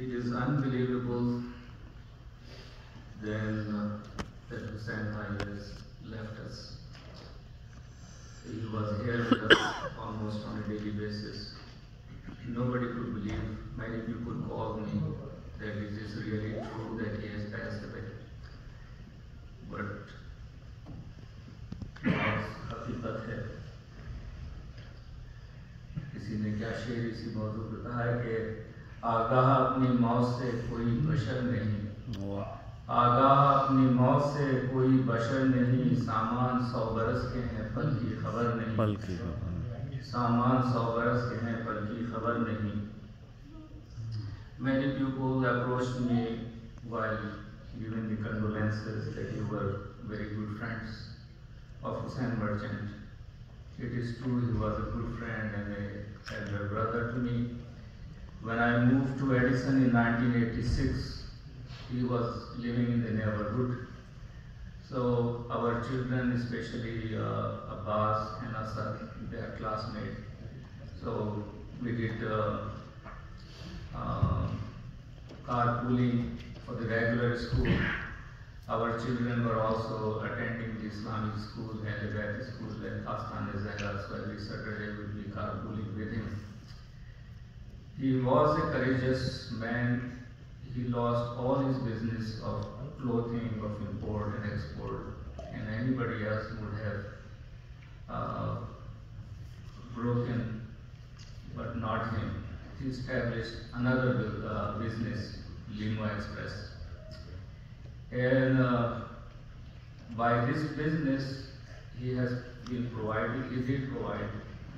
It is unbelievable then uh, that Hussein Bhai has left us. He was here with us almost on a daily basis. Nobody could believe, many people called me that it is really true that he has passed away. But बहुत हकीकत है किसी ने क्या शेर इसी मौजूद पे कहा है कि آگاہ اپنی موت سے کوئی بشر نہیں۔ آگاہ اپنی موت سے کوئی بشر نہیں۔ سامان سو برس کے ہیں پل کی خبر نہیں۔ سامان سو برس کے ہیں پل کی خبر نہیں۔ میں نے پیو کو approach me while given the condolences that you were very good friends of Hussain Merchant. It is true he was a good friend and a elder brother to me. When I moved to Edison in 1986, he was living in the neighborhood. So our children, especially uh, Abbas and Asad, they are classmates. So we did uh, uh, carpooling for the regular school. Our children were also attending the Islamic school and school at Astan Zahra, so every Saturday we would be carpooling with him. He was a courageous man. He lost all his business of clothing, of import and export, and anybody else would have uh, broken, but not him. He established another uh, business, Limo Express. And uh, by this business, he has been providing, he did provide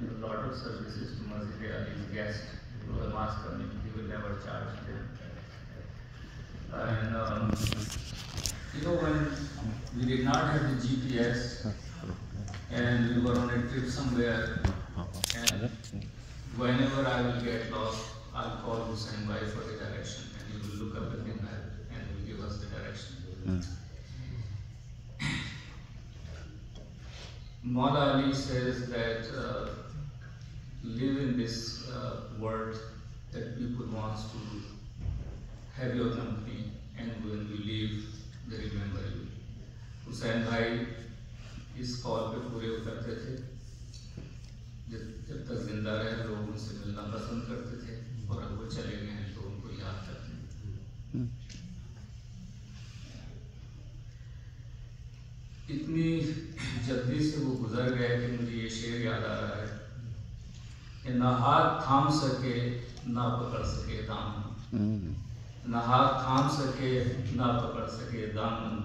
a lot of services to Masjid Ali's guests mass. He will never charge them. And um, you know, when we did not have the GPS and we were on a trip somewhere, and whenever I will get lost, I'll call Hussein Bhai for the direction, and he will look up at the map and will give us the direction. Maula Ali says that uh, live in this uh, world that people want to have your company and when you leave, they remember you. Hussain بھائی اس کال پہ پورے اترتے تھے جب تک زندہ رہے لوگ ان سے ملنا پسند کرتے تھے اور اب وہ چلے گئے ہیں تو ان کو یاد کرتے ہیں اتنی جلدی سے وہ گزر گئے کہ مجھے یہ شعر یاد آ رہا ہے کہ نہ ہاتھ تھام سکے نہ پکڑ سکے دامن۔ نہ ہاتھ تھام سکے نہ پکڑ سکے دامن۔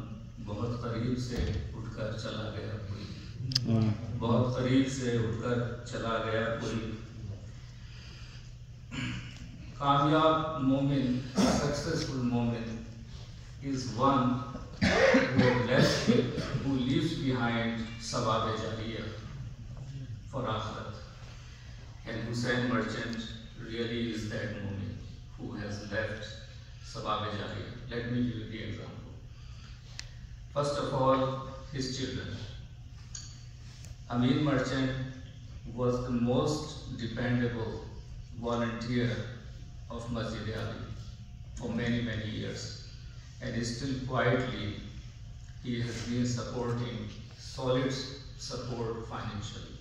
بہت قریب سے اٹھ کر چلا گیا کوئی۔ بہت قریب سے اٹھ کر چلا گیا کوئی۔ کامیاب مومن سکسیسفل مومن is one who leaves behind ثواب جاریہ for آخرت۔ And Hussein Merchant really is that mu'min who has left sabab let me give you the example first of all his children Amir Merchant was the most dependable volunteer of Masjid Ali for many, many years. And still quietly, he has been supporting solid support financially.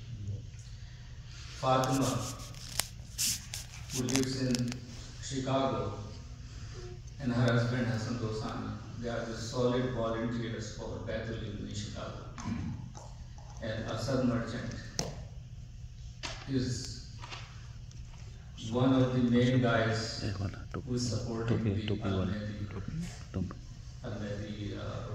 Fatima, who lives in Chicago, and her husband Hassan Dosani. They are the solid volunteers for Bethel in Chicago. And Asad Merchant is one of the main guys who is supporting the Ahmadi, uh,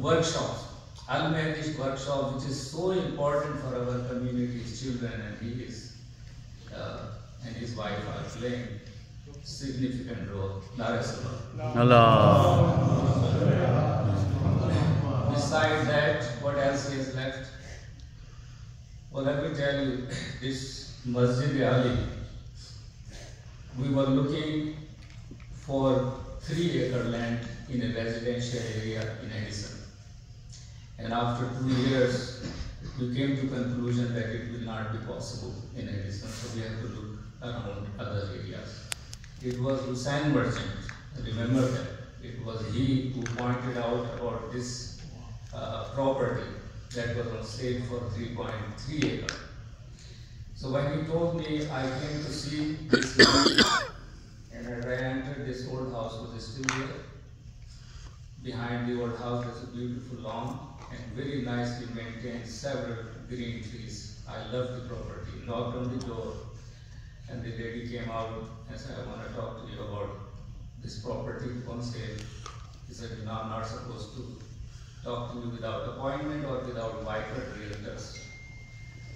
workshops. Almatish workshop, which is so important for our community's children, and he is, uh, and his wife are playing significant role. Narasala. Besides that, what else is left? Well, let me tell you, this Masjid Ali, we were looking for three acre land in a residential area in Edison. And after two years, we came to conclusion that it will not be possible in Edison, so we have to look around other areas. It was Hussain Merchant, remember that? It was he who pointed out about this uh, property that was on sale for 3.3 acre. So when he told me, I came to see this and I entered, this old house was still there. Behind the old house, there's a beautiful lawn and very nicely maintained several green trees. I love the property. Knocked on the door, and the lady came out and said, I want to talk to you about this property on sale. He said, no, I'm not supposed to talk to you without appointment or without Weichert realtors.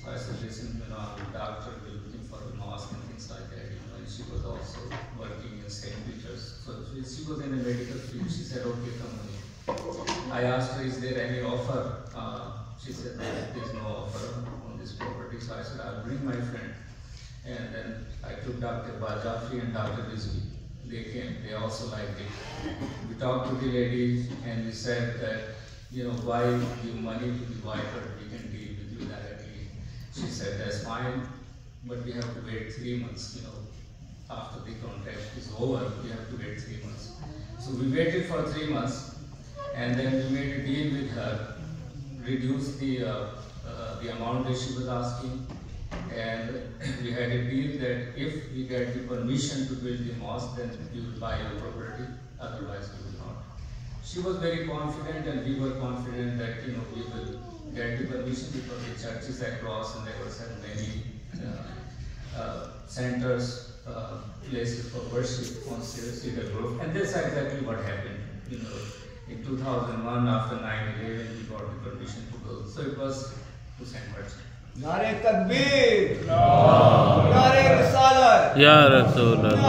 So I said, listen, you know, a doctor, we're looking for a mosque and things like that, you know, and she was also working in St. Peter's. So she, was in a medical field, she said, okay, come with me. I asked her, is there any offer? Uh, she said, there is no offer on this property, so I said, I'll bring my friend. And then I took Dr. Bajafri and Dr. Rizvi. They came, they also liked it. We talked to the lady and we said that, you know, why give money to the Weichert, we can deal with you directly. She said, that's fine, but we have to wait three months, you know, after the contract is over, we have to wait three months. So we waited for three months and then we made a deal with her, reduced the, uh, uh, the amount that she was asking. And we had a deal that if we get the permission to build the mosque, then we will buy your property, otherwise we will not. She was very confident and we were confident that, you know, we will get the permission because the churches across and there were so many uh, uh, centers, uh, places for worship on Cedar Grove. And that's exactly what happened, you know In 2001, after 9-11, we got the permission to build. So it was Hussain Merchant. नारे तकबीर नारे रिसालत या रसूल अल्लाह